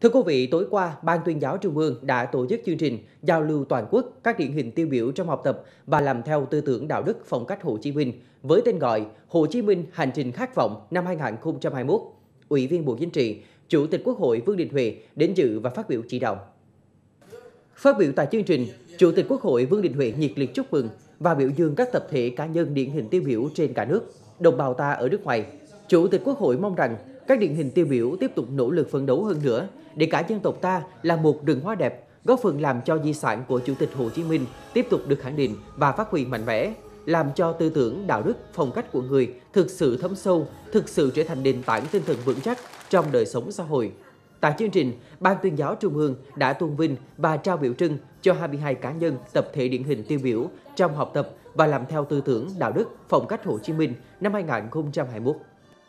Thưa quý vị, tối qua, Ban tuyên giáo Trung ương đã tổ chức chương trình giao lưu toàn quốc các điển hình tiêu biểu trong học tập và làm theo tư tưởng đạo đức phong cách Hồ Chí Minh với tên gọi Hồ Chí Minh Hành trình khát vọng năm 2021. Ủy viên Bộ Chính trị, Chủ tịch Quốc hội Vương Đình Huệ đến dự và phát biểu chỉ đạo. Phát biểu tại chương trình, Chủ tịch Quốc hội Vương Đình Huệ nhiệt liệt chúc mừng và biểu dương các tập thể cá nhân điển hình tiêu biểu trên cả nước, đồng bào ta ở nước ngoài. Chủ tịch Quốc hội mong rằng các điển hình tiêu biểu tiếp tục nỗ lực phấn đấu hơn nữa để cả dân tộc ta là một rừng hoa đẹp, góp phần làm cho di sản của Chủ tịch Hồ Chí Minh tiếp tục được khẳng định và phát huy mạnh mẽ, làm cho tư tưởng, đạo đức, phong cách của người thực sự thấm sâu, thực sự trở thành nền tảng tinh thần vững chắc trong đời sống xã hội. Tại chương trình, Ban tuyên giáo Trung ương đã tôn vinh và trao biểu trưng cho 22 cá nhân tập thể điển hình tiêu biểu trong học tập và làm theo tư tưởng đạo đức phong cách Hồ Chí Minh năm 2021.